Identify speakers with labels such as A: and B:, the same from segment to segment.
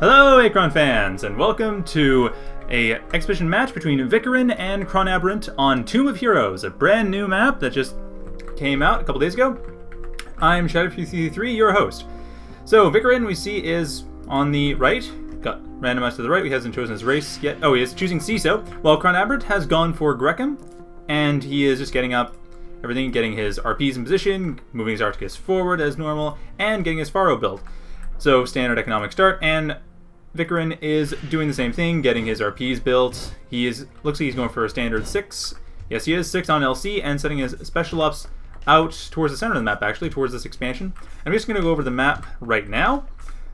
A: Hello, Achron fans, and welcome to a exhibition match between Vicarin and ChronAberant on Tomb of Heroes, a brand new map that just came out a couple days ago. I'm Shadow3, your host. So, Vicarin we see is on the right, got randomized to the right, he hasn't chosen his race yet. Oh, he is choosing CESO, while ChronAberant has gone for Grekim, and he is just getting up everything, getting his RPs in position, moving his Arcticus forward as normal, and getting his Pharo built. So standard economic start, and Vicarin is doing the same thing, getting his RPs built. He is looks like he's going for a standard six. Yes, he is six on LC and setting his special ops out towards the center of the map, actually, towards this expansion. I'm just going to go over the map right now.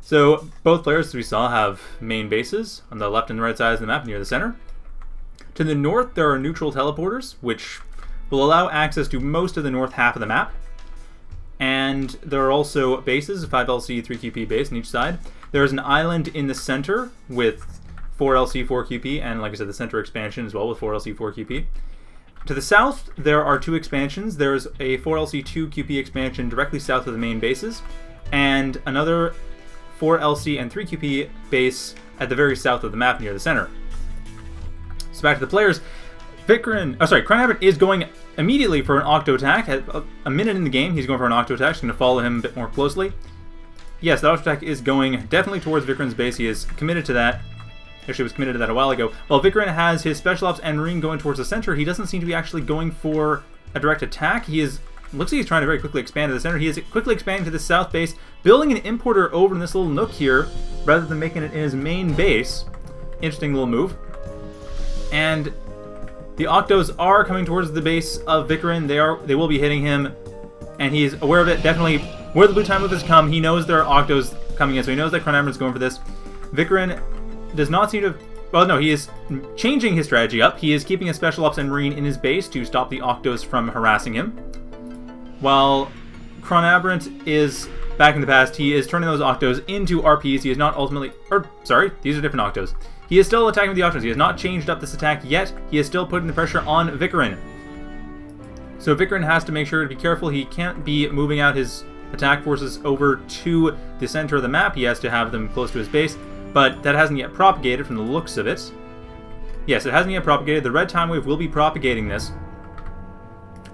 A: So both players, as we saw, have main bases on the left and right sides of the map near the center. To the north, there are neutral teleporters, which will allow access to most of the north half of the map. And there are also bases, 5LC, 3QP base on each side. There's an island in the center with 4LC, 4QP, and like I said, the center expansion as well with 4LC, 4QP. To the south, there are two expansions. There's a 4LC 2QP expansion directly south of the main bases, and another 4LC and 3QP base at the very south of the map near the center. So back to the players. Vicarin, oh sorry, Crown is going immediately for an Octo attack. At a minute in the game, he's going for an Octo attack. Just going to follow him a bit more closely. Yes, Octo attack is going definitely towards Vicarin's base. He is committed to that. Actually, was committed to that a while ago. While Vicarin has his Special Ops and Marine going towards the center, he doesn't seem to be actually going for a direct attack. He is looks like he's trying to very quickly expand to the center. He is quickly expanding to the south base, building an importer over in this little nook here, rather than making it in his main base. Interesting little move. And the Octos are coming towards the base of Vicarin. They are they will be hitting him, and he's aware of it. Definitely where the blue time loop has come. He knows there are Octos coming in, so he knows that ChronAberant is going for this. Vicarin does not seem to well, no, he is changing his strategy up. He is keeping a Special Ops and Marine in his base to stop the Octos from harassing him. While ChronAberant is back in the past, he is turning those Octos into RPs. He is not ultimately... Or, sorry, these are different Octos. He is still attacking the Octos. He has not changed up this attack yet. He is still putting the pressure on Vicarin. So Vicarin has to make sure to be careful. He can't be moving out his attack forces over to the center of the map. He has to have them close to his base, but that hasn't yet propagated from the looks of it. Yes, it hasn't yet propagated. The red time wave will be propagating this.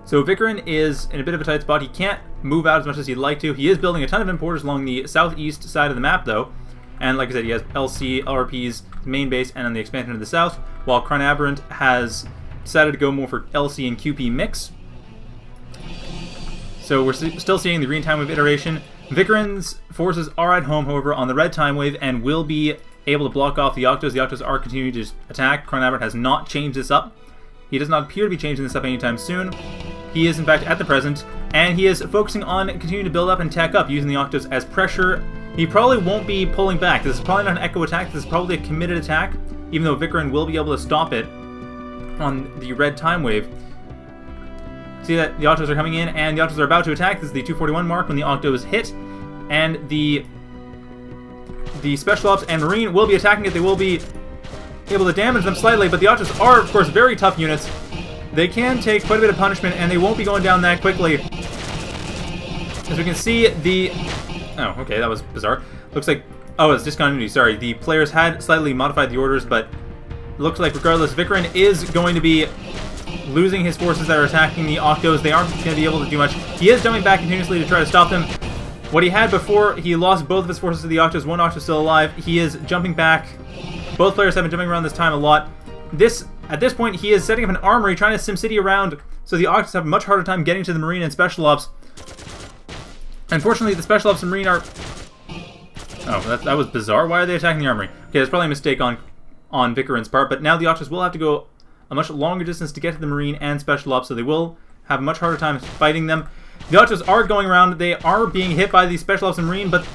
A: So Vicarin is in a bit of a tight spot. He can't move out as much as he'd like to. He is building a ton of importers along the southeast side of the map, though. And like I said, he has LC, LRP's main base, and then the expansion to the south, while ChronAberant has decided to go more for LC and QP mix. So we're still seeing the green time wave iteration. Vicarin's forces are at home, however, on the red time wave and will be able to block off the Octos. The Octos are continuing to attack. ChronAberant has not changed this up. He does not appear to be changing this up anytime soon. He is, in fact, at the present, and he is focusing on continuing to build up and tack up, using the Octos as pressure he probably won't be pulling back. This is probably not an Echo attack. This is probably a committed attack, even though Vicarin will be able to stop it on the red time wave. See that the Octos are coming in, and the Octos are about to attack. This is the 241 mark when the Octos hit, and the the Special Ops and Marine will be attacking it. They will be able to damage them slightly, but the Octos are, of course, very tough units. They can take quite a bit of punishment, and they won't be going down that quickly. As we can see, the Oh, okay, that was bizarre. Looks like... Oh, it's discontinuity, sorry. The players had slightly modified the orders, but looks like regardless, Vicarin is going to be losing his forces that are attacking the Octos. They aren't going to be able to do much. He is jumping back continuously to try to stop them. What he had before, he lost both of his forces to the Octos. One Octo still alive. He is jumping back. Both players have been jumping around this time a lot. This At this point, he is setting up an armory, trying to SimCity around, so the Octos have a much harder time getting to the Marine and Special Ops. Unfortunately, the Special Ops and Marine are... Oh, that, that was bizarre. Why are they attacking the armory? Okay, that's probably a mistake on on Vicarin's part, but now the Octos will have to go a much longer distance to get to the Marine and Special Ops, so they will have a much harder time fighting them. The Octos are going around. They are being hit by the Special Ops and Marine, but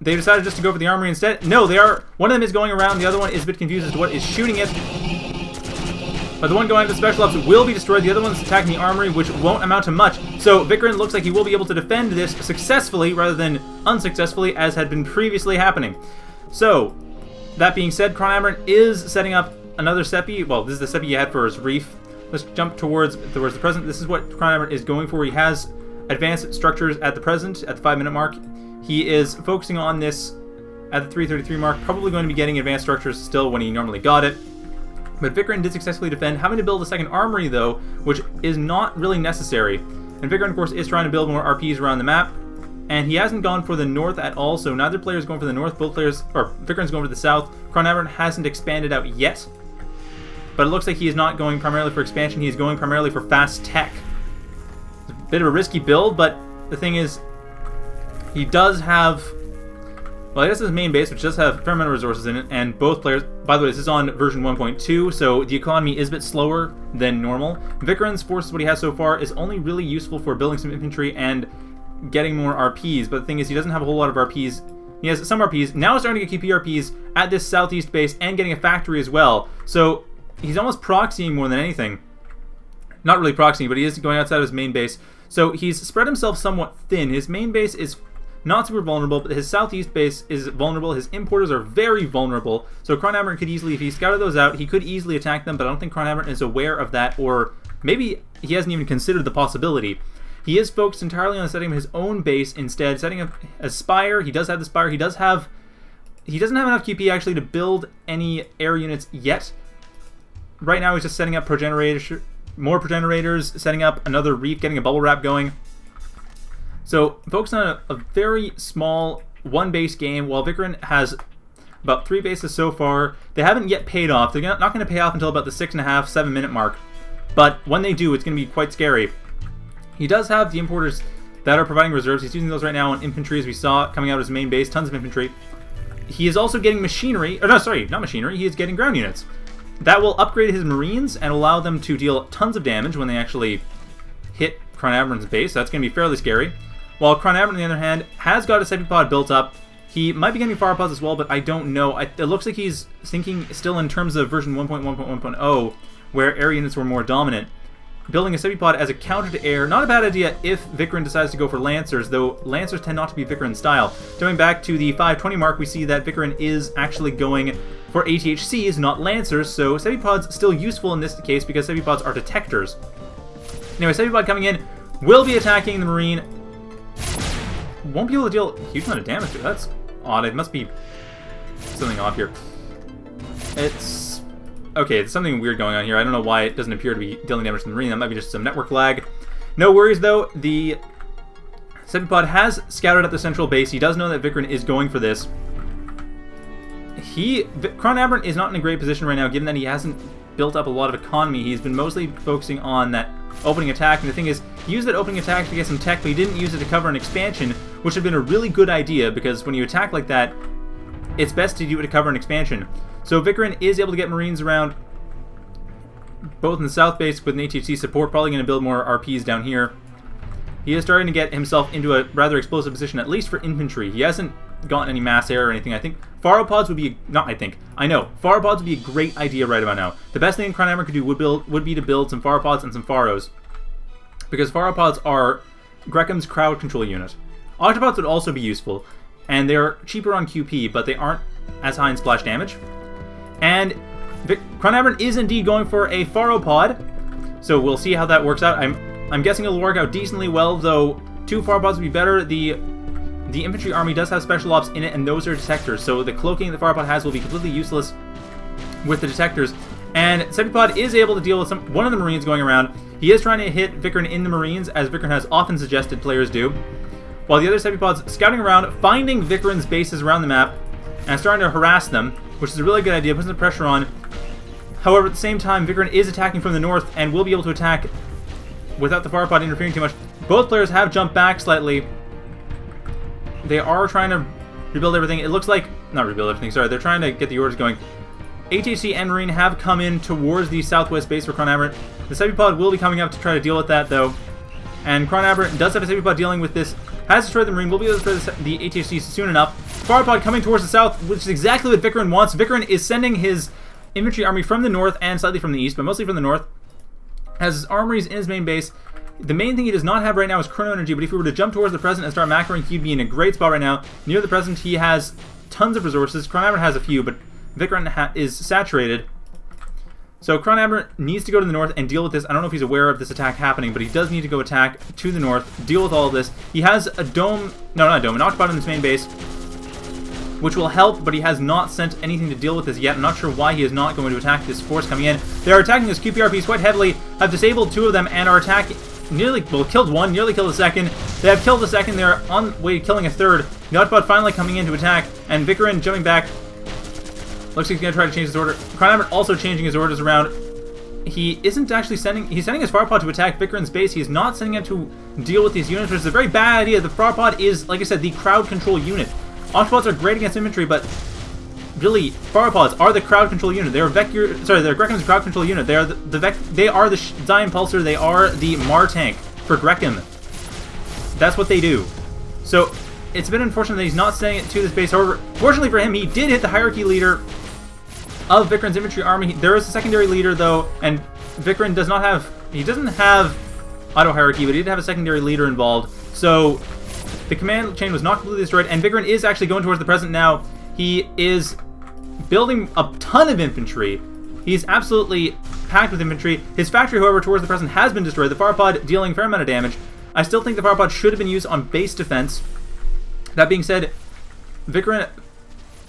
A: they decided just to go for the Armory instead. No, they are... One of them is going around. The other one is a bit confused as to what is shooting it. But the one going to the Special Ops will be destroyed. The other one's attacking the Armory, which won't amount to much. So Vicarin looks like he will be able to defend this successfully rather than unsuccessfully, as had been previously happening. So, that being said, ChronAberant is setting up another Seppi. Well, this is the Seppi he had for his Reef. Let's jump towards, towards the present. This is what ChronAberant is going for. He has advanced structures at the present, at the five minute mark. He is focusing on this at the 333 mark, probably going to be getting advanced structures still when he normally got it. But Vicarin did successfully defend, having to build a second armory though, which is not really necessary. And Vicarin, of course, is trying to build more RPs around the map. And he hasn't gone for the north at all, so neither player is going for the north. Both players, or Vicarin's going for the south. Cronaburn hasn't expanded out yet. But it looks like he is not going primarily for expansion, he is going primarily for fast tech. It's a bit of a risky build, but the thing is, he does have well, I guess his main base, which does have a fair amount of resources in it, and both players, by the way, this is on version 1.2, so the economy is a bit slower than normal. Vicarin's forces, what he has so far, is only really useful for building some infantry and getting more RPs, but the thing is, he doesn't have a whole lot of RPs. He has some RPs, now he's starting to get QP RPs at this southeast base and getting a factory as well, so he's almost proxying more than anything. Not really proxying, but he is going outside of his main base. So he's spread himself somewhat thin. His main base is not super vulnerable, but his southeast base is vulnerable. His importers are very vulnerable. So Kronhammern could easily, if he scouted those out, he could easily attack them, but I don't think Kronhammern is aware of that, or maybe he hasn't even considered the possibility. He is focused entirely on setting up his own base instead, setting up a spire. He does have the spire. He does have... He doesn't have enough QP actually to build any air units yet. Right now he's just setting up progenerator, more progenerators, setting up another reef, getting a bubble wrap going. So focus on a, a very small one base game, while Vicarin has about three bases so far. They haven't yet paid off. They're not going to pay off until about the six and a half, seven minute mark. But when they do, it's going to be quite scary. He does have the importers that are providing reserves. He's using those right now on infantry, as we saw coming out of his main base. Tons of infantry. He is also getting machinery. Or no, sorry, not machinery. He is getting ground units. That will upgrade his marines and allow them to deal tons of damage when they actually hit Kronabern's base. That's going to be fairly scary. While Kranaber, on the other hand, has got a Sepipod built up. He might be getting Pharopods as well, but I don't know. I, it looks like he's thinking still in terms of version 1.1.1.0, where air units were more dominant. Building a Sepipod as a counter to air, not a bad idea if Vicarin decides to go for Lancers, though Lancers tend not to be Vicarin style. Going back to the 520 mark, we see that Vicarin is actually going for ATHCs, not Lancers, so Sepipods still useful in this case because Sepipods are detectors. Anyway, Sepipod coming in will be attacking the Marine won't be able to deal a huge amount of damage to. That's odd. It must be something off here. It's... Okay, there's something weird going on here. I don't know why it doesn't appear to be dealing damage to the Marine. That might be just some network lag. No worries, though. The Sepipod has scouted at the central base. He does know that Vicarin is going for this. He... Kron is not in a great position right now, given that he hasn't built up a lot of economy. He's been mostly focusing on that opening attack, and the thing is, he used that opening attack to get some tech, but he didn't use it to cover an expansion, which have been a really good idea, because when you attack like that, it's best to do it to cover an expansion. So Vicarin is able to get Marines around both in the south base with an ATC support, probably going to build more RPs down here. He is starting to get himself into a rather explosive position, at least for infantry. He hasn't gotten any mass air or anything. I think Pharopods would be, not I think, I know, Pharopods would be a great idea right about now. The best thing Crown could do would build would be to build some Pharopods and some Pharos. Because Pharopods are Grekim's crowd control unit. Octopods would also be useful, and they're cheaper on QP, but they aren't as high in splash damage. And Crown is indeed going for a Pharopod, so we'll see how that works out. I'm I'm guessing it'll work out decently well, though two Pharopods would be better. The the infantry army does have special ops in it, and those are detectors, so the cloaking the Pharopod has will be completely useless with the detectors. And Sepipod is able to deal with some one of the Marines going around. He is trying to hit Vicarin in the Marines, as Vicarin has often suggested players do. While the other Sepipods scouting around, finding Vicarin's bases around the map, and starting to harass them, which is a really good idea, puts some pressure on. However, at the same time, Vicarin is attacking from the north, and will be able to attack without the Pharopod interfering too much. Both players have jumped back slightly, they are trying to rebuild everything. It looks like, not rebuild everything, sorry, they're trying to get the orders going. ATC and Marine have come in towards the southwest base for ChronAberant. The Sepipod will be coming up to try to deal with that, though. And ChronAberant does have a Sepipod dealing with this. Has destroyed the Marine, will be able to destroy the, the ATC soon enough. Pharopod coming towards the south, which is exactly what Vicarin wants. Vicarin is sending his infantry army from the north and slightly from the east, but mostly from the north. Has his armories in his main base. The main thing he does not have right now is Chrono Energy, but if he were to jump towards the present and start macroing, he'd be in a great spot right now. Near the present, he has tons of resources. Chronometer has a few, but Vicarin is saturated. So Chronometer needs to go to the north and deal with this. I don't know if he's aware of this attack happening, but he does need to go attack to the north, deal with all of this. He has a dome, no, not a dome, an Octopod in his main base. which will help, but he has not sent anything to deal with this yet. I'm not sure why he is not going to attack this force coming in. They are attacking his QPRPs quite heavily, have disabled two of them, and are attacking nearly, well, killed one, nearly killed a second. They have killed a second, they're on way killing a third. Octopod finally coming in to attack, and Vicarin jumping back. Looks like he's to try to change his order. Crown also changing his orders around. He isn't actually sending, he's sending his Farpod to attack Vicarin's base. He's not sending it to deal with these units, which is a very bad idea. The Farpod is, like I said, the crowd control unit. Octopods are great against infantry, but really, Farpods are the crowd control unit. They're Vector, sorry, they're Grekim's crowd control unit. They are the, the Vec, they are the Zion Pulsar. They are the Mar tank for Grekim. That's what they do. So it's been unfortunate that he's not sending it to this base. However, fortunately for him, he did hit the hierarchy leader of Vicarin's infantry army. There is a secondary leader though, and Vicarin does not have, he doesn't have auto hierarchy, but he did have a secondary leader involved. So the command chain was not completely destroyed, and Vicarin is actually going towards the present now. He is building a ton of infantry. He's absolutely packed with infantry. His factory, however, towards the present has been destroyed. The Farpod dealing a fair amount of damage. I still think the Farpod should have been used on base defense. That being said, Vicarin...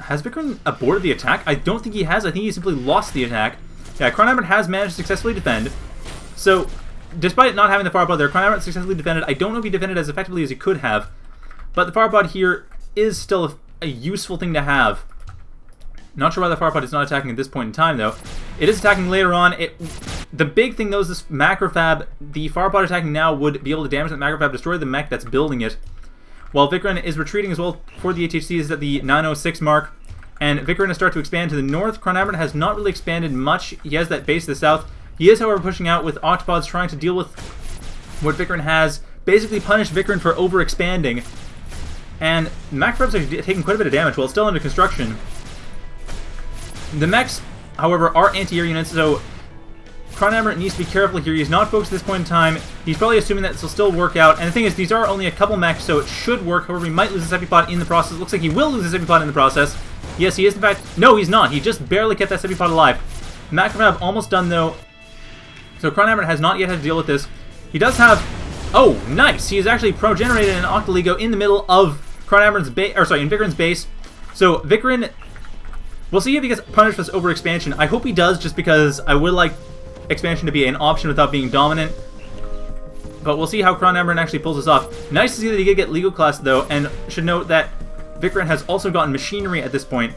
A: Has Vicarin aborted the attack? I don't think he has. I think he simply lost the attack. Yeah, Crown has managed to successfully defend. So, despite not having the Farpod there, Crown successfully defended. I don't know if he defended as effectively as he could have. But the Farpod here is still a useful thing to have. Not sure why the Farpod is not attacking at this point in time, though. It is attacking later on. It, the big thing, though, is this Macrofab. The Farpod attacking now would be able to damage that Macrofab, destroy the mech that's building it. While Vicarin is retreating as well for the HHC is at the 906 mark. And Vicarin has started to expand to the north. Chronabron has not really expanded much. He has that base to the south. He is, however, pushing out with Octopods trying to deal with what Vicarin has. Basically punish Vicarin for over-expanding. And Macrofabs are taking quite a bit of damage while still under construction. The mechs, however, are anti-air units, so Crown needs to be careful here. He's not focused at this point in time. He's probably assuming that this will still work out. And the thing is, these are only a couple mechs, so it should work. However, he might lose his Sepipod in the process. It looks like he will lose his Sepipod in the process. Yes, he is, in fact... No, he's not. He just barely kept that Sepipod alive. Macrofab almost done, though. So Crown has not yet had to deal with this. He does have... Oh, nice! He has actually pro-generated an Octoligo in the middle of Crown base... Or, sorry, in Vicarin's base. So, Vicarin We'll see if he gets punished for this overexpansion. I hope he does, just because I would like expansion to be an option without being dominant. But we'll see how Crown Amaran actually pulls this off. Nice to see that he did get legal class, though, and should note that Vicarin has also gotten machinery at this point.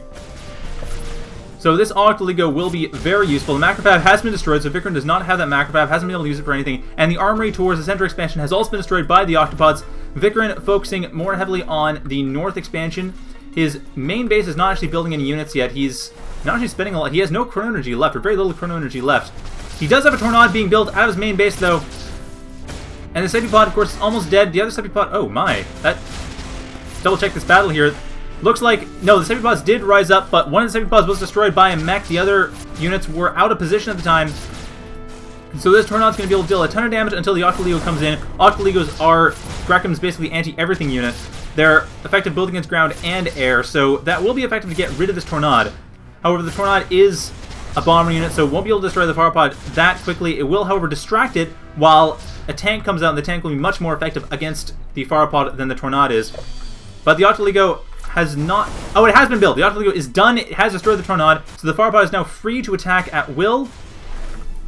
A: So this Octoligo will be very useful. The Macrofab has been destroyed, so Vicarin does not have that Macrofab, hasn't been able to use it for anything. And the armory towards the center expansion has also been destroyed by the Octopods. Vicarin focusing more heavily on the north expansion. His main base is not actually building any units yet. He's not actually spending a lot. He has no chrono energy left, or very little chrono energy left. He does have a Tornado being built out of his main base, though. And the Sepipod, of course, is almost dead. The other Sepipod... Oh, my. That... Double check this battle here. Looks like... No, the Sepipods did rise up, but one of the Sepipods was destroyed by a mech. The other units were out of position at the time. So this Tornado's going to be able to deal a ton of damage until the Octoligo comes in. Octoligos are Grekim's basically anti-everything unit. They're effective both against ground and air, so that will be effective to get rid of this Tornado. However, the Tornado is a bomber unit, so it won't be able to destroy the Farpod that quickly. It will, however, distract it while a tank comes out, and the tank will be much more effective against the Farpod than the Tornado is. But the Octoligo has not... Oh, it has been built. The Octoligo is done. It has destroyed the Tornado, so the Farpod is now free to attack at will.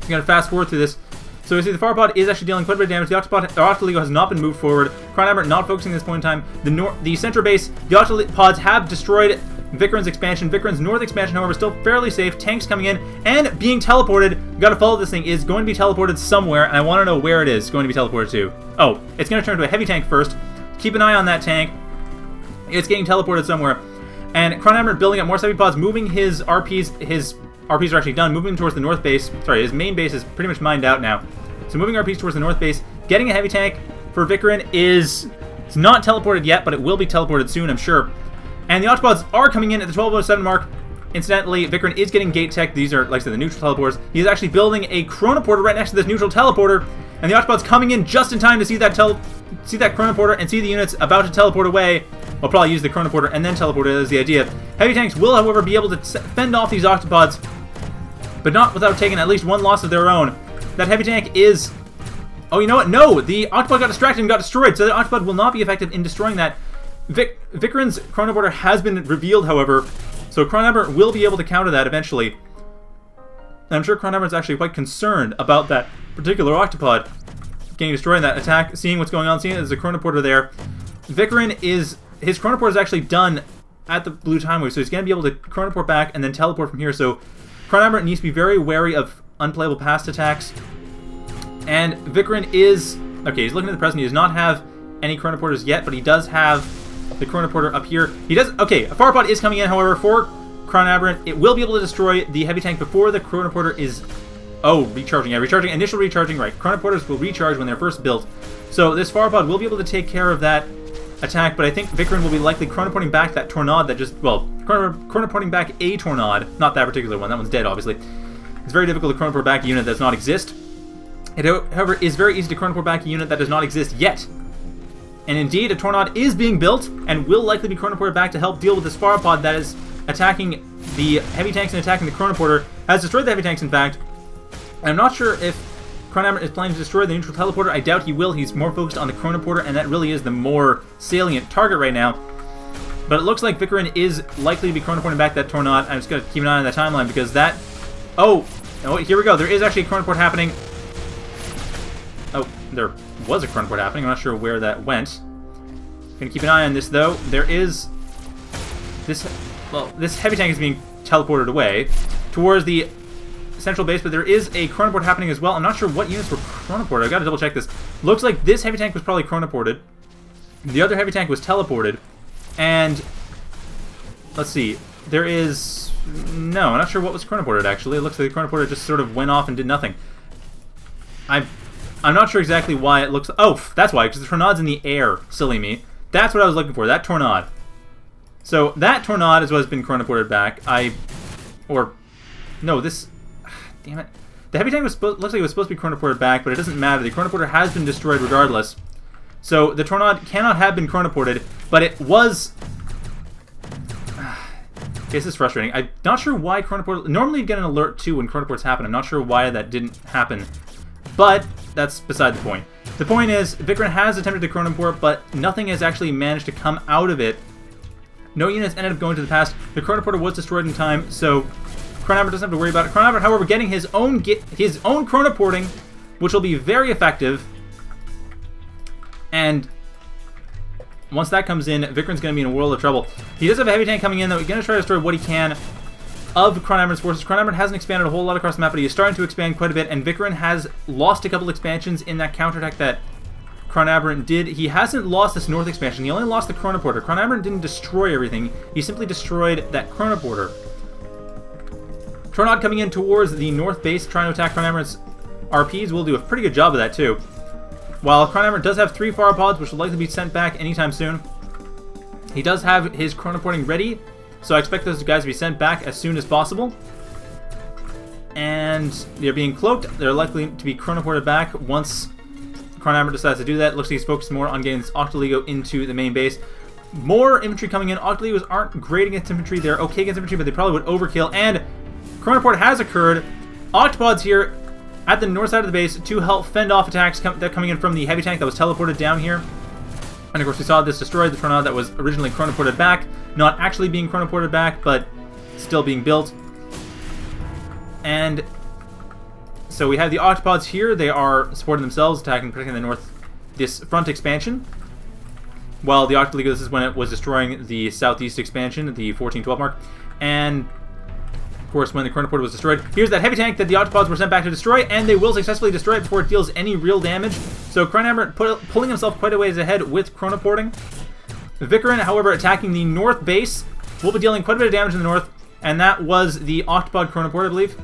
A: I'm going to fast forward through this. So we see the Farpod is actually dealing quite a bit of damage. The Octopod, the Octoligo has not been moved forward. Crown not focusing at this point in time. The nor the center base, the Octopods have destroyed Vicarin's expansion. Vicarin's north expansion, however, still fairly safe. Tanks coming in and being teleported. Gotta follow this thing. Is going to be teleported somewhere, and I want to know where it is going to be teleported to. Oh, it's going to turn into a heavy tank first. Keep an eye on that tank. It's getting teleported somewhere. And Crown building up more Sepipods, moving his RPs, his RPs are actually done, moving towards the north base. Sorry, his main base is pretty much mined out now. So moving RPs towards the north base. Getting a heavy tank for Vicarin is... It's not teleported yet, but it will be teleported soon, I'm sure. And the Octopods are coming in at the 1207 mark. Incidentally, Vicarin is getting gate tech. These are, like I said, the neutral teleporters. He's actually building a chronoporter right next to this neutral teleporter. And the Octopods coming in just in time to see that see that chronoporter and see the units about to teleport away. We'll probably use the chronoporter and then teleport it as the idea. Heavy tanks will, however, be able to fend off these Octopods, but not without taking at least one loss of their own. That heavy tank is... Oh, you know what? No! The Octopod got distracted and got destroyed, so the Octopod will not be effective in destroying that. Vic Vicarin's Chronoporter has been revealed, however, so Chronoporter will be able to counter that eventually. I'm sure Chronoporter is actually quite concerned about that particular Octopod getting destroyed in that attack, seeing what's going on, seeing there's a Chronoporter there. Vicarin is... His Chronoport is actually done at the blue time wave, so he's going to be able to Chronoport back and then teleport from here, so Chronaberant needs to be very wary of unplayable past attacks. And Vicarin is... Okay, he's looking at the present. He does not have any Chronoporters yet, but he does have the Chronoporter up here. He does... Okay, a Farpod is coming in, however, for Chronaberant. It will be able to destroy the Heavy Tank before the Chronoporter is... Oh, recharging. Yeah, recharging. Initial recharging, right. Chronoporters will recharge when they're first built. So this Farpod will be able to take care of that attack, but I think Vicarin will be likely chronoporting back that Tornad that just, well, chronoporting back a Tornad, not that particular one, that one's dead, obviously. It's very difficult to chronoport back a unit that does not exist. It, however, is very easy to chronoport back a unit that does not exist yet. And indeed, a Tornad is being built, and will likely be chronoported back to help deal with this Farpod that is attacking the heavy tanks and attacking the chronoporter. Has destroyed the heavy tanks, in fact. I'm not sure if Chronohammer is planning to destroy the neutral teleporter. I doubt he will. He's more focused on the chronoporter, and that really is the more salient target right now. But it looks like Vicarin is likely to be chronoporting back that Tornado. I'm just going to keep an eye on that timeline because that... Oh! Oh, here we go. There is actually a chronoport happening. Oh, there was a chronoport happening. I'm not sure where that went. Gonna keep an eye on this though. There is this well, this heavy tank is being teleported away towards the central base, but there is a chronoport happening as well. I'm not sure what units were chronoported. I gotta double check this. Looks like this heavy tank was probably chronoported. The other heavy tank was teleported. And let's see. There is no, I'm not sure what was chronoported actually. It looks like the chronoporter just sort of went off and did nothing. I'm, I'm not sure exactly why it looks... Oh, that's why, because the Tornado's in the air. Silly me. That's what I was looking for, that Tornado. So, that Tornado is what has been chronoported back. I... Or... No, this... Damn it. The Heavy Tank was looks like it was supposed to be chronoported back, but it doesn't matter. The chronoporter has been destroyed regardless. So, the Tornado cannot have been chronoported, but it was... this is frustrating. I'm not sure why chronoport... Normally you get an alert too when chronoports happen. I'm not sure why that didn't happen. But that's beside the point. The point is, Vicarin has attempted to Chronoport, but nothing has actually managed to come out of it. No units ended up going to the past. The Chronoporter was destroyed in time, so Chronometer doesn't have to worry about it. Chronometer, however, getting his own get his own Chronoporting, which will be very effective. And once that comes in, Vicarin's going to be in a world of trouble. He does have a heavy tank coming in, though. He's going to try to destroy what he can of Chronomer's forces. Chronomer hasn't expanded a whole lot across the map, but he is starting to expand quite a bit, and Vicarin has lost a couple expansions in that counterattack that Chronaberant did. He hasn't lost this north expansion, he only lost the Chronoporter. Chronaberant didn't destroy everything, he simply destroyed that Chronoporter. Tornado coming in towards the north base, trying to attack Chronaberant's RPs, will do a pretty good job of that too. While Chronaberant does have three Farpods, which will likely be sent back anytime soon, he does have his Chronoporting ready, so I expect those guys to be sent back as soon as possible. And they're being cloaked. They're likely to be chronoported back once Chronohammer decides to do that. Looks like he's focused more on getting this Octoligo into the main base. More infantry coming in. Octoligos aren't great against infantry. They're okay against infantry, but they probably would overkill. And Chronoport has occurred. Octopods here at the north side of the base to help fend off attacks com that coming in from the heavy tank that was teleported down here. And of course we saw this destroy the Tornado that was originally chronoported back, not actually being chronoported back, but still being built. And so we have the Octopods here, they are supporting themselves, attacking, protecting the north, this front expansion. While the Octoligo, this is when it was destroying the southeast expansion, the 1412 mark. And course, when the Chronoporter was destroyed. Here's that heavy tank that the Octopods were sent back to destroy, and they will successfully destroy it before it deals any real damage. So Chronohammer pulling himself quite a ways ahead with Chronoporting. Vicarin, however, attacking the north base, will be dealing quite a bit of damage in the north, and that was the Octopod Chronoport, I believe.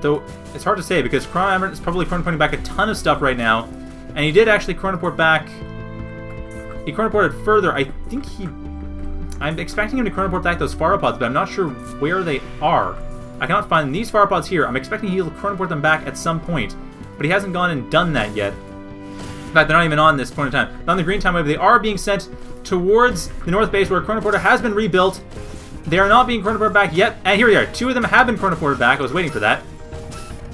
A: Though, it's hard to say, because Chronohammer is probably chronoporting back a ton of stuff right now, and he did actually chronoport back... He chronoported further. I think he I'm expecting him to chronoport back those Pharopods, but I'm not sure where they are. I cannot find these Pharopods here. I'm expecting he'll chronoport them back at some point, but he hasn't gone and done that yet. In fact, they're not even on this point in time. Not on the green time wave. They are being sent towards the north base where Chronoporter has been rebuilt. They are not being chronoported back yet. And here we are. Two of them have been chronoported back. I was waiting for that.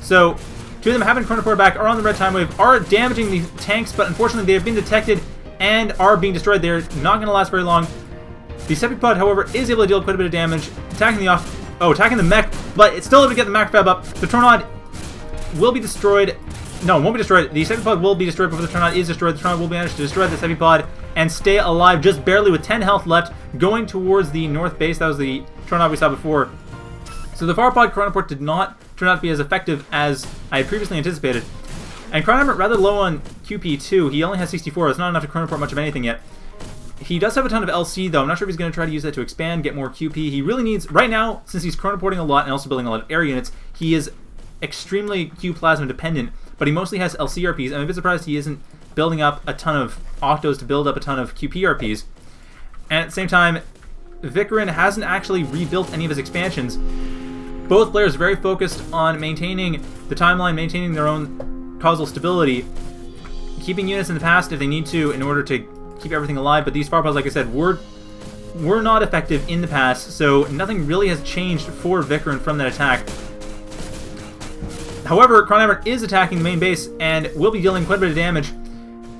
A: So, two of them have been chronoported back, are on the red time wave, are damaging the tanks, but unfortunately they have been detected and are being destroyed. They're not going to last very long. The Sepipod, however, is able to deal quite a bit of damage, attacking the off... Oh, attacking the mech, but it's still able to get the Macrofab up. The Tornad will be destroyed. No, it won't be destroyed. The Sepipod will be destroyed before the Tornad is destroyed. The Tornad will manage to destroy the Sepipod and stay alive just barely with 10 health left, going towards the north base. That was the Tornad we saw before. So the Pharopod Chronoport did not turn out to be as effective as I had previously anticipated. And Chronoport rather low on QP too. He only has 64. It's not enough to Chronoport much of anything yet. He does have a ton of LC, though. I'm not sure if he's going to try to use that to expand, get more QP. He really needs, right now, since he's chronoporting a lot and also building a lot of air units, he is extremely Q Plasma dependent, but he mostly has LCRPs. I'm a bit surprised he isn't building up a ton of Octos to build up a ton of QPRPs. And at the same time, Vicarin hasn't actually rebuilt any of his expansions. Both players are very focused on maintaining the timeline, maintaining their own causal stability, keeping units in the past if they need to in order to keep everything alive, but these firepods, like I said, were were not effective in the past, so nothing really has changed for Vicarin from that attack. However, Chronaberant is attacking the main base and will be dealing quite a bit of damage.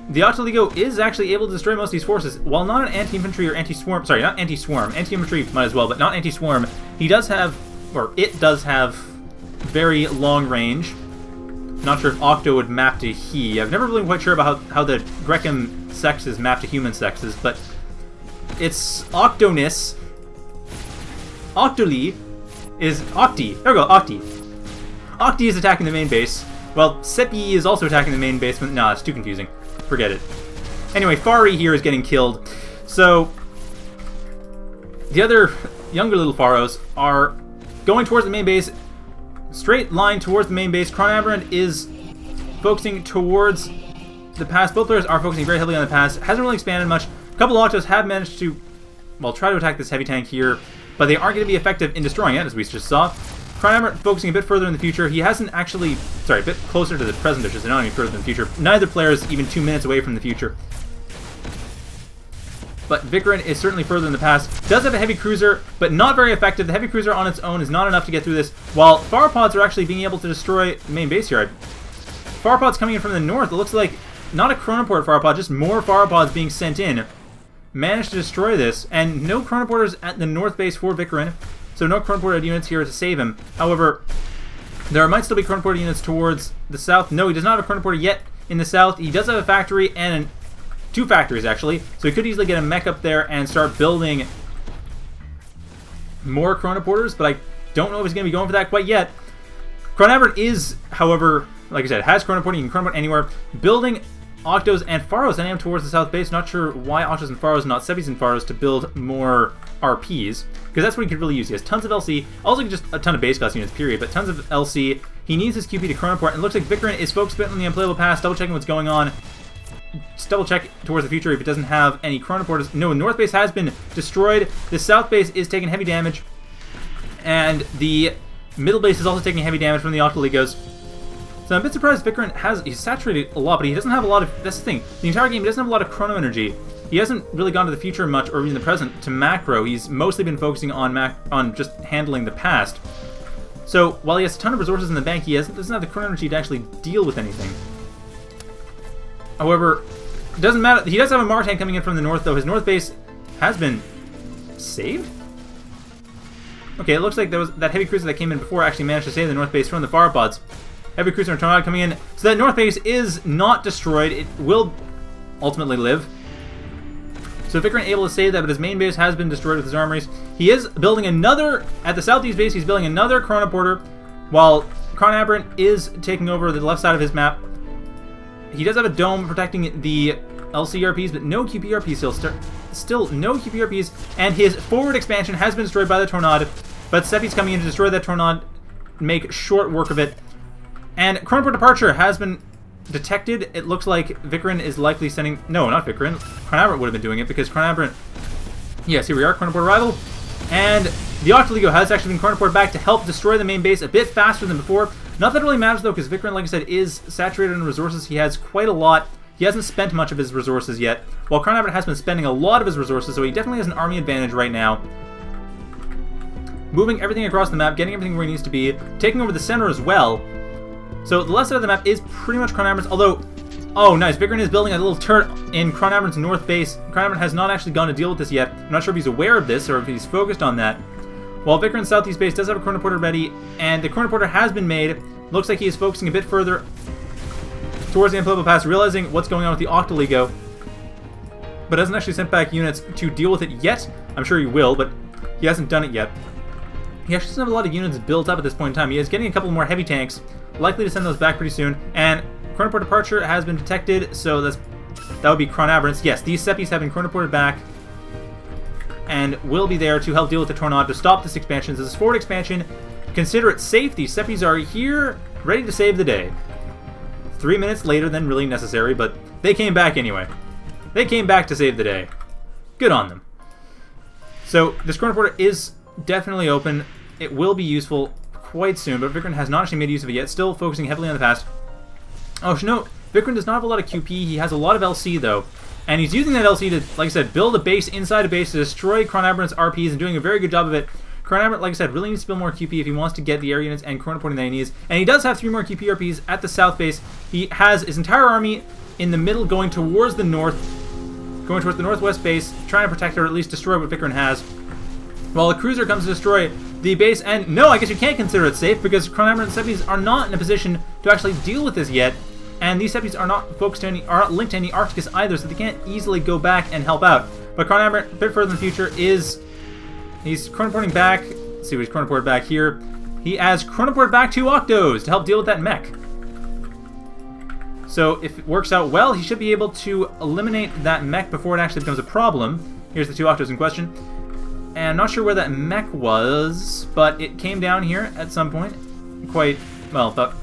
A: The Octoligo is actually able to destroy most of these forces. While not an anti-infantry or anti-swarm, sorry, not anti-swarm, anti-infantry might as well, but not anti-swarm, he does have, or it does have, very long range. Not sure if Octo would map to he. I've never really quite sure about how, how the Grekim sexes map to human sexes, but it's Octonus. Octoly is Octi. There we go, Octi. Octi is attacking the main base. Well, Seppi is also attacking the main base, but nah, it's too confusing. Forget it. Anyway, Fari here is getting killed. So, the other younger little Faros are going towards the main base. Straight line towards the main base. Chronaberant is focusing towards the pass. Both players are focusing very heavily on the pass. Hasn't really expanded much. A couple of Octos have managed to, well, try to attack this heavy tank here, but they aren't going to be effective in destroying it, as we just saw. Chronohammer focusing a bit further in the future. He hasn't actually, sorry, a bit closer to the present, which is not any further in the future. Neither player is even two minutes away from the future. But Vicarin is certainly further in the past. Does have a heavy cruiser, but not very effective. The heavy cruiser on its own is not enough to get through this, while Pharopods are actually being able to destroy main base here. Pharopods coming in from the north. It looks like not a Chronoport Pharopod, just more Pharopods being sent in. Managed to destroy this, and no Chronoporters at the north base for Vicarin, so no Chronoported units here to save him. However, there might still be Chronoported units towards the south. No, he does not have a Chronoporter yet in the south. He does have a factory and an, two factories, actually, so he could easily get a mech up there and start building more Chronoporters, but I don't know if he's going to be going for that quite yet. Chronabert is, however, like I said, has Chronoporting, you can Chronoport anywhere. Building Octos and Faros and I am towards the south base. Not sure why Octos and Pharos, not Seppies and Faros, to build more RPs, because that's what he could really use. He has tons of LC, also just a ton of base class units, period, but tons of LC. He needs his QP to Chronoport, and looks like Vicarin is focused on the unplayable pass, double checking what's going on. Just double check towards the future if it doesn't have any Chronoporters. No, North base has been destroyed. The South base is taking heavy damage, and the middle base is also taking heavy damage from the Octoligos. So I'm a bit surprised Vicarin has, he's saturated a lot, but he doesn't have a lot of, that's the thing, the entire game he doesn't have a lot of chrono energy. He hasn't really gone to the future much, or even the present, to macro. He's mostly been focusing on mac on just handling the past. So while he has a ton of resources in the bank, he doesn't have the chrono energy to actually deal with anything. However, it doesn't matter. He does have a Martan coming in from the north, though. His north base has been saved? Okay, it looks like there was that heavy cruiser that came in before actually managed to save the north base from the Pharopods. Heavy Cruiser and Tornado coming in. So that North Base is not destroyed. It will ultimately live. So Vicarin able to save that, but his main base has been destroyed with his armories. He is building another, at the southeast base, he's building another Chronoporter, while Chronaberant is taking over the left side of his map. He does have a dome protecting the LCRPs, but no QPRPs still. Still no QPRPs, and his forward expansion has been destroyed by the Tornado, but Seppi's coming in to destroy that Tornado, make short work of it. And Chronoport Departure has been detected. It looks like Vicarin is likely sending... No, not Vicarin. Chronaberant would have been doing it because Chronaberant... Yes, here we are, Chronoport Arrival. And the Octoligo has actually been Chronoport back to help destroy the main base a bit faster than before. Not that it really matters though, because Vicarin, like I said, is saturated in resources. He has quite a lot. He hasn't spent much of his resources yet, while Chronaberant has been spending a lot of his resources, so he definitely has an army advantage right now. Moving everything across the map, getting everything where he needs to be, taking over the center as well, so the left side of the map is pretty much Chronometer's, although Oh, nice. Vicarin is building a little turret in Kron north base. Kron has not actually gone to deal with this yet. I'm not sure if he's aware of this or if he's focused on that. While Vicarin's southeast base does have a Corner chronoporter ready, and the Corner chronoporter has been made, looks like he is focusing a bit further towards the Amplevo Pass, realizing what's going on with the Octoligo, but hasn't actually sent back units to deal with it yet. I'm sure he will, but he hasn't done it yet. He actually doesn't have a lot of units built up at this point in time. He is getting a couple more heavy tanks, likely to send those back pretty soon, and Chronoport departure has been detected, so that's that would be ChronAberants. Yes, these Seppies have been chronoported back and will be there to help deal with the Tornado to stop this expansion. This is forward expansion. Consider it safe. These Seppies are here, ready to save the day. Three minutes later than really necessary, but they came back anyway. They came back to save the day. Good on them. So, this chronoporter is definitely open. It will be useful quite soon, but Vicarin has not actually made use of it yet, still focusing heavily on the past. Oh, note, Vicarin does not have a lot of QP. He has a lot of LC, though. And he's using that LC to, like I said, build a base inside a base to destroy ChronAberant's RPs and doing a very good job of it. ChronAberant, like I said, really needs to build more QP if he wants to get the air units and chronoporting that he needs. And he does have three more QP RPs at the south base. He has his entire army in the middle going towards the north, going towards the northwest base, trying to protect or at least destroy what Vicarin has. While a cruiser comes to destroy the base, and no, I guess you can't consider it safe because Aberrant and Seppies are not in a position to actually deal with this yet. And these Seppies are not focused to any, are not linked to any Arcticus either, so they can't easily go back and help out. But Kron a bit further in the future, is he's chronoporting back. Let's see what he's chronoported back here. He adds chronoport back two Octos to help deal with that mech. So if it works out well, he should be able to eliminate that mech before it actually becomes a problem. Here's the two Octos in question. And I'm not sure where that mech was, but it came down here at some point. Quite, well, about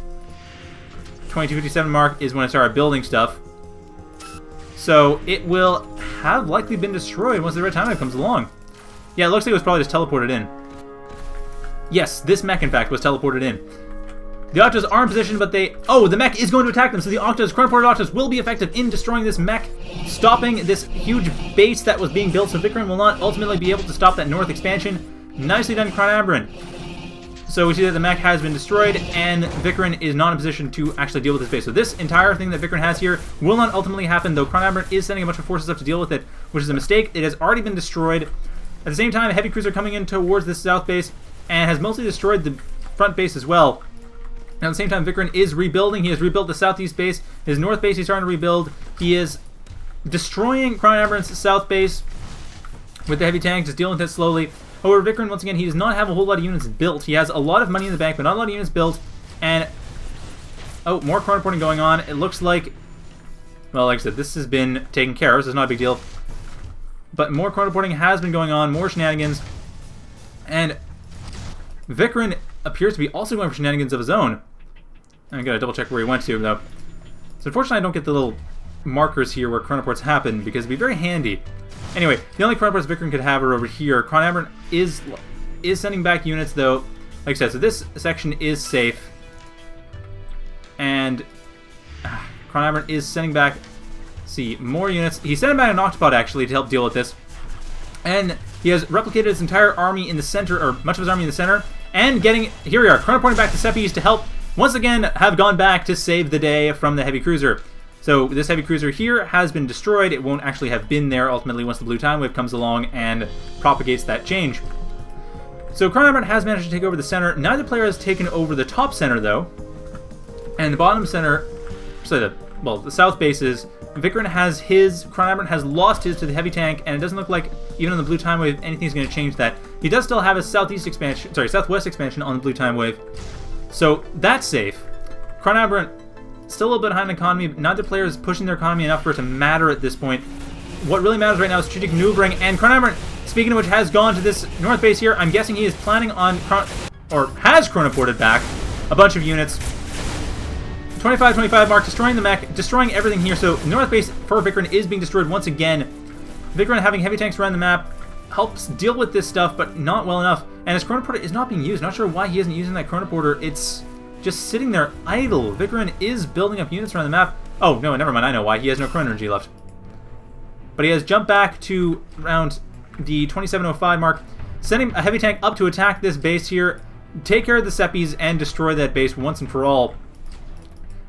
A: 2257 mark is when I started building stuff. So it will have likely been destroyed once the red time comes along. Yeah, it looks like it was probably just teleported in. Yes, this mech, in fact, was teleported in. The Octos are in position, but they... Oh, the mech is going to attack them, so the Octos, chronoported Octos, will be effective in destroying this mech, stopping this huge base that was being built, so Vicarin will not ultimately be able to stop that north expansion. Nicely done, ChronAberant. So we see that the mech has been destroyed, and Vicarin is not in a position to actually deal with this base. So this entire thing that Vicarin has here will not ultimately happen, though ChronAberant is sending a bunch of forces up to deal with it, which is a mistake. It has already been destroyed. At the same time, a heavy cruiser coming in towards this south base, and has mostly destroyed the front base as well. Now, at the same time, Vicarin is rebuilding. He has rebuilt the southeast base. His north base he's starting to rebuild. He is destroying ChronAberant's south base with the heavy tanks, just dealing with it slowly. However, Vicarin, once again, he does not have a whole lot of units built. He has a lot of money in the bank, but not a lot of units built. And, oh, more chronoporting going on. It looks like, well, like I said, this has been taken care of, so it's not a big deal. But more chronoporting has been going on, more shenanigans. And Vicarin appears to be also going for shenanigans of his own. I gotta double check where he went to, though. So unfortunately, I don't get the little markers here where chronoports happen, because it'd be very handy Anyway, the only chronoports Vicarin could have are over here. Aberrant is is sending back units though. Like I said, so this section is safe. And uh, ChronAberant is sending back see, more units. He's sending back an Octopod actually to help deal with this. And he has replicated his entire army in the center, or much of his army in the center, and getting, here we are, chronoporting back to Seppies to help, once again, have gone back to save the day from the heavy cruiser. So this heavy cruiser here has been destroyed. It won't actually have been there ultimately once the blue time wave comes along and propagates that change. So Kron has managed to take over the center. Neither player has taken over the top center though. And the bottom center, so the well, the south bases, Vicarin has his, Kron has lost his to the heavy tank, and it doesn't look like even on the blue time wave anything's going to change that. He does still have his southeast expansion, sorry, southwest expansion on the blue time wave. So that's safe. ChronAberant Still a little bit behind in economy, but neither player is pushing their economy enough for it to matter at this point. What really matters right now is strategic maneuvering, and Kron speaking of which, has gone to this north base here. I'm guessing he is planning on, or has chronoported back a bunch of units. 25-25 mark, destroying the mech, destroying everything here. So north base for Vicarin is being destroyed once again. Vicarin having heavy tanks around the map helps deal with this stuff, but not well enough. And his chronoporter is not being used. Not sure why he isn't using that chronoporter. It's just sitting there idle. Vicarin is building up units around the map. Oh, no, never mind. I know why. He has no chrono energy left. But he has jumped back to around the 2705 mark, sending a heavy tank up to attack this base here, take care of the Seppies, and destroy that base once and for all.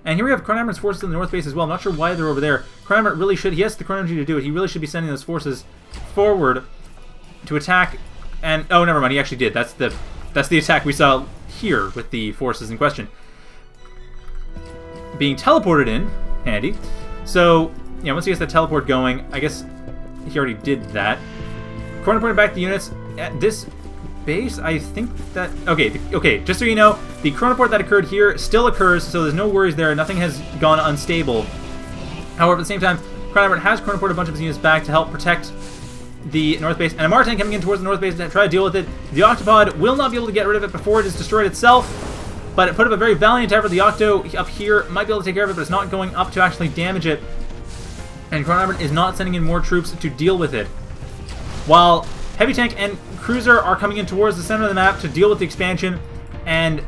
A: And here we have Chronometer's forces in the north base as well. I'm not sure why they're over there. Chronometer really should, he has the chrono energy to do it. He really should be sending those forces forward to attack. And, oh, never mind, he actually did. That's the, that's the attack we saw here with the forces in question. Being teleported in, handy. So, yeah, once he gets the teleport going, I guess he already did that. Chronoporting back the units. At this base, I think that... Okay, okay, just so you know, the chronoport that occurred here still occurs, so there's no worries there. Nothing has gone unstable. However, at the same time, Chronoport has chronoported a bunch of his units back to help protect the north base, and a Martin coming in towards the north base to try to deal with it. The Octopod will not be able to get rid of it before it is destroyed itself, but it put up a very valiant effort. The Octo up here might be able to take care of it, but it's not going up to actually damage it. And Chronoport is not sending in more troops to deal with it. While Heavy Tank and Cruiser are coming in towards the center of the map to deal with the expansion, and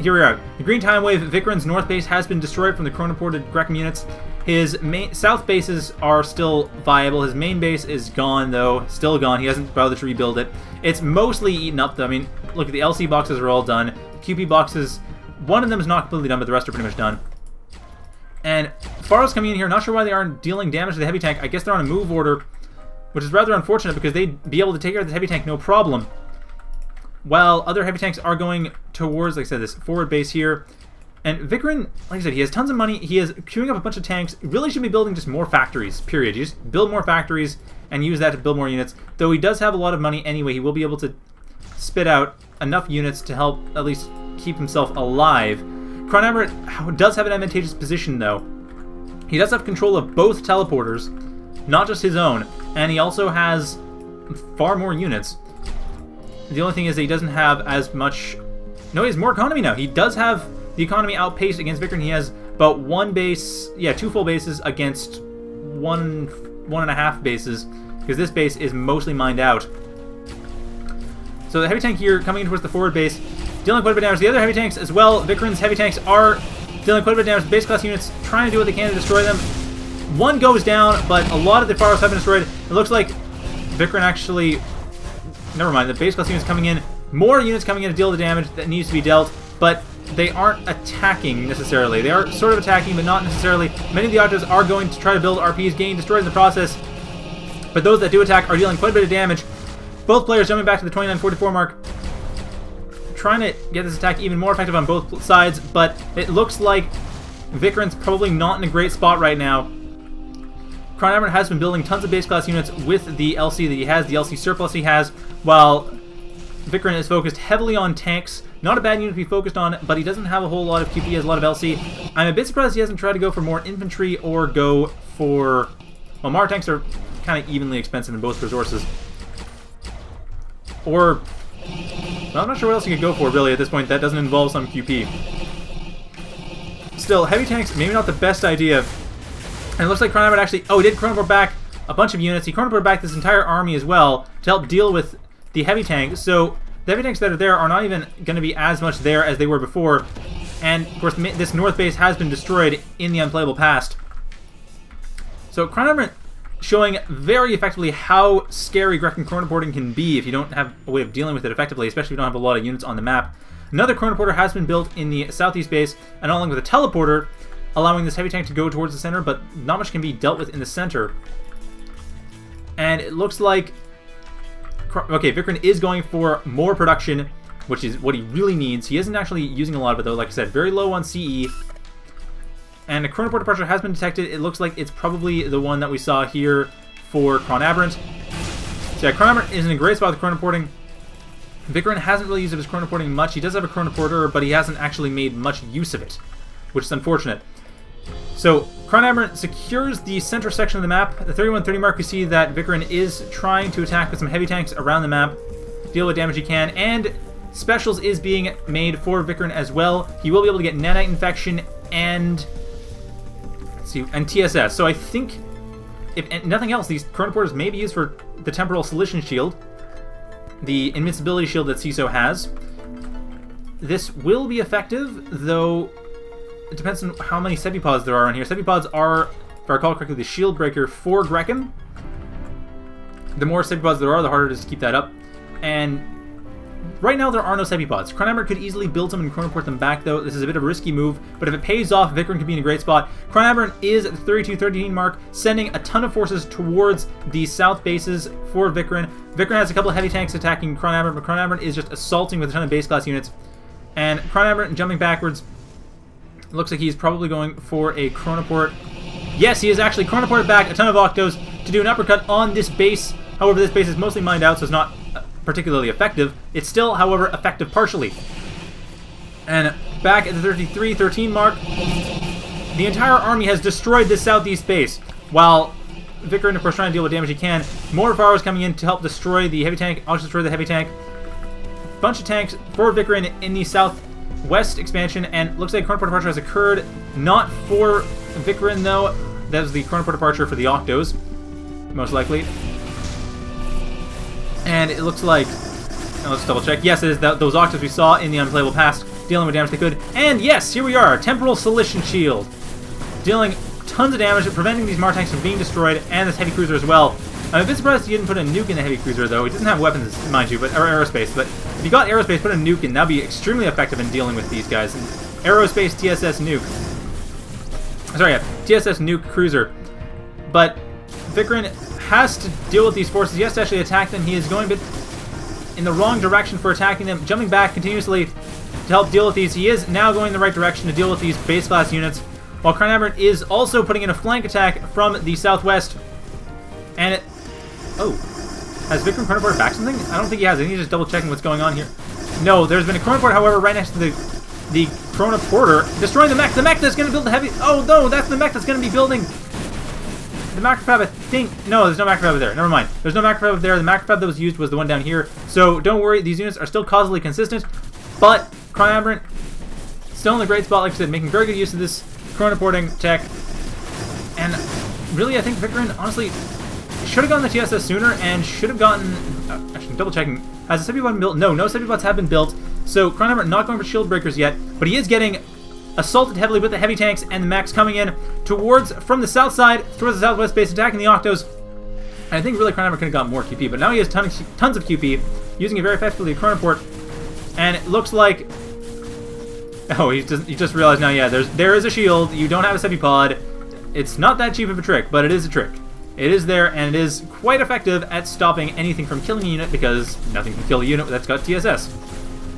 A: here we are. The Green Time Wave Vicarin's north base has been destroyed from the chronoported Grekim units. His main, south bases are still viable. His main base is gone, though. Still gone. He hasn't bothered to rebuild it. It's mostly eaten up, though. I mean, look at the LC boxes are all done. The QP boxes, one of them is not completely done, but the rest are pretty much done. And Pharo's coming in here. Not sure why they aren't dealing damage to the heavy tank. I guess they're on a move order, which is rather unfortunate because they'd be able to take care of the heavy tank no problem. While other heavy tanks are going towards, like I said, this forward base here. And Vicarin, like I said, he has tons of money. He is queuing up a bunch of tanks. Really should be building just more factories, period. You just build more factories and use that to build more units. Though he does have a lot of money anyway, he will be able to spit out enough units to help at least keep himself alive. Chronometer does have an advantageous position, though. He does have control of both teleporters, not just his own, and he also has far more units. The only thing is that he doesn't have as much... No, he has more economy now. He does have the economy outpaced against Vicarin. He has about one base, yeah, two full bases against one, one and a half bases, because this base is mostly mined out. So the heavy tank here coming in towards the forward base, dealing quite a bit of damage. The other heavy tanks as well, Vicarin's heavy tanks are dealing quite a bit of damage. Base class units trying to do what they can to destroy them. One goes down, but a lot of the Pharos have been destroyed. It looks like Vicarin actually... Never mind, the base class units coming in. More units coming in to deal the damage that needs to be dealt, but they aren't attacking necessarily. They are sort of attacking, but not necessarily. Many of the Octos are going to try to build RPs, gain, destroyed in the process, but those that do attack are dealing quite a bit of damage. Both players jumping back to the 2944 mark, trying to get this attack even more effective on both sides, but it looks like Vicarin's probably not in a great spot right now. Crown has been building tons of base class units with the LC that he has, the LC surplus he has, while Vicarin is focused heavily on tanks. Not a bad unit to be focused on, but he doesn't have a whole lot of QP, he has a lot of LC. I'm a bit surprised he hasn't tried to go for more infantry or go for... Well, Mar tanks are kind of evenly expensive in both resources. Or... Well, I'm not sure what else you could go for, really, at this point. That doesn't involve some QP. Still, heavy tanks, maybe not the best idea. And it looks like Chronoport actually... Oh, he did Chronoport back a bunch of units. He Chronoport back this entire army as well to help deal with the heavy tanks. So the heavy tanks that are there are not even going to be as much there as they were before. And, of course, this north base has been destroyed in the unplayable past. So Chronoport showing very effectively how scary Grekim chronoporting can be if you don't have a way of dealing with it effectively, especially if you don't have a lot of units on the map. Another chronoporter has been built in the southeast base, and along with a teleporter, allowing this heavy tank to go towards the center, but not much can be dealt with in the center. And it looks like... Okay, Vicarin is going for more production, which is what he really needs. He isn't actually using a lot of it, though. Like I said, very low on CE. And a chronoporter pressure has been detected. It looks like it's probably the one that we saw here for ChronAberant. So yeah, ChronAberant is in a great spot with chronoporting. Vicarin hasn't really used his chronoporting much. He does have a chronoporter, but he hasn't actually made much use of it, which is unfortunate. So, ChronAberant secures the center section of the map. The 3130 mark, we see that Vicarin is trying to attack with some heavy tanks around the map, deal with damage he can, and specials is being made for Vicarin as well. He will be able to get nanite infection and let's see and TSS. So I think if nothing else, these chronoporters may be used for the temporal solution shield, the invincibility shield that CESO has. This will be effective, though it depends on how many Sepipods there are on here. Sepipods are, if I recall correctly, the shield breaker for Grekim. The more Sepipods there are, the harder it is to keep that up. And Right now, there are no Sepipods. ChronAberant could easily build them and chronoport them back, though. This is a bit of a risky move, but if it pays off, Vicarin could be in a great spot. ChronAberant is at the 32-13 mark, sending a ton of forces towards the south bases for Vicarin. Vicarin has a couple of heavy tanks attacking ChronAberant, but ChronAberant is just assaulting with a ton of base class units. And ChronAberant jumping backwards. Looks like he's probably going for a Chronoport. Yes, he is actually Chronoported back a ton of Octos to do an uppercut on this base. However, this base is mostly mined out, so it's not uh, particularly effective. It's still, however, effective partially. And back at the 33-13 mark, the entire army has destroyed this southeast base, while Vicarin, of course, trying to deal with damage he can. More Pharo is coming in to help destroy the heavy tank. I'll destroy the heavy tank. Bunch of tanks for Vicarin in the southwest expansion, and looks like Chronoport departure has occurred. Not for Vicarin, though. That was the Chronoport departure for the Octos, most likely. And it looks like... let's double check. Yes, it is that, those Octos we saw in the Unplayable Past, dealing with damage they could. And yes, here we are, Temporal Solution Shield. Dealing tons of damage, preventing these Martanks from being destroyed, and this heavy cruiser as well. I'm a bit surprised he didn't put a nuke in the heavy cruiser, though. He doesn't have weapons, mind you, but or aerospace. But if you got aerospace, put a nuke in. That'd be extremely effective in dealing with these guys. Aerospace TSS nuke. Sorry, yeah, TSS nuke cruiser. But Vicarin has to deal with these forces. He has to actually attack them. He is going a bit in the wrong direction for attacking them, jumping back continuously to help deal with these. He is now going in the right direction to deal with these base class units, while ChronAberant is also putting in a flank attack from the southwest. And it... Has Vicarin Chronoport back something? I don't think he has. I think to just double checking what's going on here. No, there's been a Chronoport, however, right next to the the Chronoporter, destroying the mech. The mech that's going to build the heavy... Oh, no, that's the mech that's going to be building the macrofab, I think... No, there's no macrofab there. Never mind. There's no macrofab there. The macrofab that was used was the one down here. So don't worry. These units are still causally consistent. But ChronAberant still in the great spot, like I said, making very good use of this chronoporting tech. And really, I think Vicarin, honestly, should have gotten the TSS sooner and should have gotten... Uh, actually, double checking. Has the been built? No, no Sepipods have been built. So ChronAberant not going for shield breakers yet, but he is getting assaulted heavily with the heavy tanks and the mechs coming in towards, from the south side, towards the southwest base, attacking the Octos. And I think really Chronoporter could have got more QP, but now he has tons, tons of QP, using it very effectively at Chronoport. And it looks like... Oh, he just, he just realized now, yeah, there's there is a shield. You don't have a Sepipod. It's not that cheap of a trick, but it is a trick. It is there, and it is quite effective at stopping anything from killing a unit, because nothing can kill a unit that's got TSS.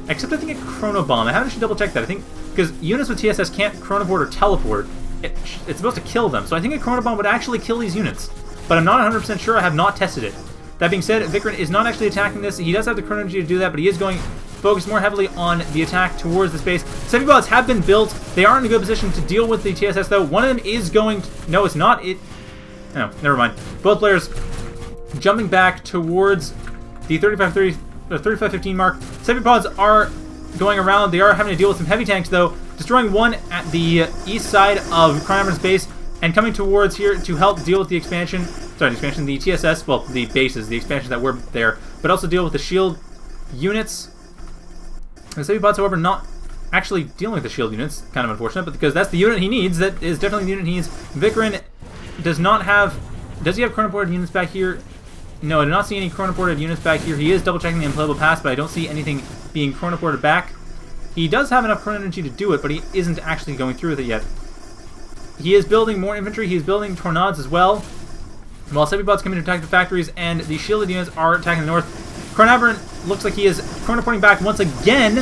A: Except I think a Chrono Bomb. I haven't actually double checked that. I think because units with TSS can't chronoport or teleport, it, it's supposed to kill them. So I think a chronobomb would actually kill these units. But I'm not 100% sure. I have not tested it. That being said, Vicarin is not actually attacking this. He does have the chrono to do that, but he is going focus more heavily on the attack towards the space. Sepipods have been built. They are in a good position to deal with the TSS, though. One of them is going to... No, it's not. It... No, never mind. Both players jumping back towards the 35-30... 35-15 mark. Sepipods are going around. They are having to deal with some heavy tanks, though, destroying one at the east side of ChronAberant's base, and coming towards here to help deal with the expansion. Sorry, the expansion, the TSS, well, the bases, the expansions that were there, but also deal with the shield units. The Sepipods, however, not actually dealing with the shield units. Kind of unfortunate, but because that's the unit he needs, that is definitely the unit he needs. Vicarin does not have... Does he have chronoported units back here? No, I do not see any chronoported units back here. He is double checking the unplayable past, but I don't see anything being chronoported back. He does have enough chrono energy to do it, but he isn't actually going through with it yet. He is building more infantry. He is building tornadoes as well. While Sepipods come in to attack the factories, and the shielded units are attacking the north. ChronAberant looks like he is chronoporting back once again.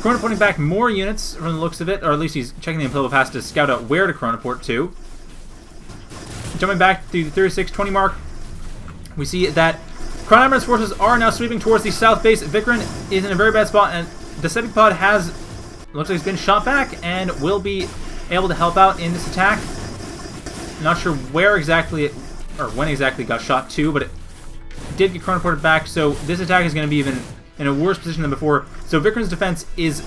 A: Chronoporting back more units from the looks of it, or at least he's checking the unplayable past to scout out where to chronoport to. Jumping back to the 36-20 mark, we see that ChronAberant's forces are now sweeping towards the south base. Vicarin is in a very bad spot, and the Sepipod has, looks like he's been shot back and will be able to help out in this attack. Not sure where exactly, it, or when exactly got shot to, but it did get chronoported back, so this attack is going to be even in a worse position than before. So Vicarin's defense is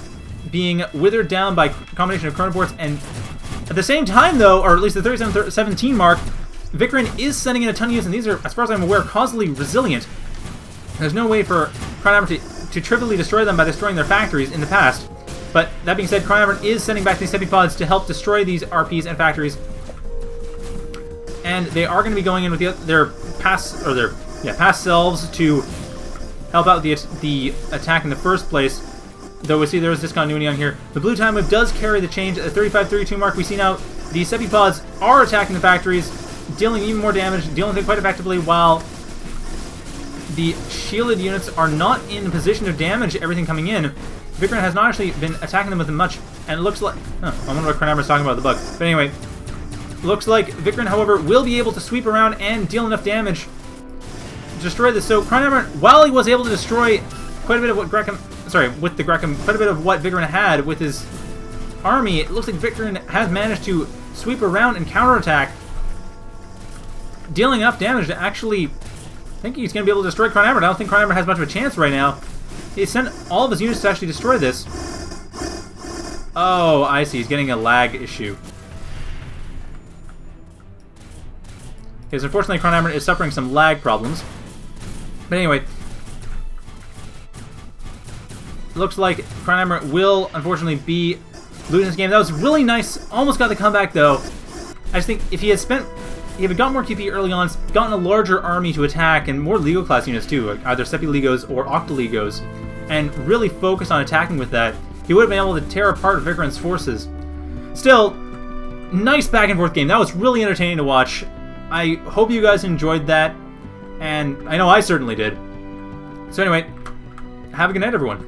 A: being withered down by a combination of chronoports, and at the same time, though, or at least the 37-17 mark, Vicarin is sending in a ton of units, and these are, as far as I'm aware, causally resilient. There's no way for Crown to to trivially destroy them by destroying their factories in the past. But that being said, Cryon is sending back these Sepipods to help destroy these RPs and factories. And they are going to be going in with the, their past or their yeah past selves to help out the the attack in the first place. Though we see there was discontinuity on here. The blue time whip does carry the change at the 35-32 mark. We see now the Sepipods are attacking the factories, dealing even more damage, dealing with it quite effectively, while the shielded units are not in a position to damage everything coming in. Vicarin has not actually been attacking them with much, and it looks like... Huh, I wonder what ChronAberant's talking about the bug. But anyway, looks like Vicarin, however, will be able to sweep around and deal enough damage to destroy this. So ChronAberant, while he was able to destroy quite a bit of what Grekim sorry, with the Grekim, quite a bit of what Vicarin had with his army, it looks like Vicarin has managed to sweep around and counterattack, dealing enough damage to actually think he's going to be able to destroy Crown I don't think Crown has much of a chance right now. He sent all of his units to actually destroy this. Oh, I see. He's getting a lag issue. Because unfortunately, Crown is suffering some lag problems. But anyway, looks like Crown will unfortunately be losing this game. That was really nice. Almost got the comeback though. I just think if he had spent, If he gotten more QP early on, gotten a larger army to attack and more Ligo class units too, either Sepiligos or Octoligos, and really focused on attacking with that, he would have been able to tear apart Vicarin's forces. Still, nice back and forth game. That was really entertaining to watch. I hope you guys enjoyed that, and I know I certainly did. So anyway, have a good night, everyone.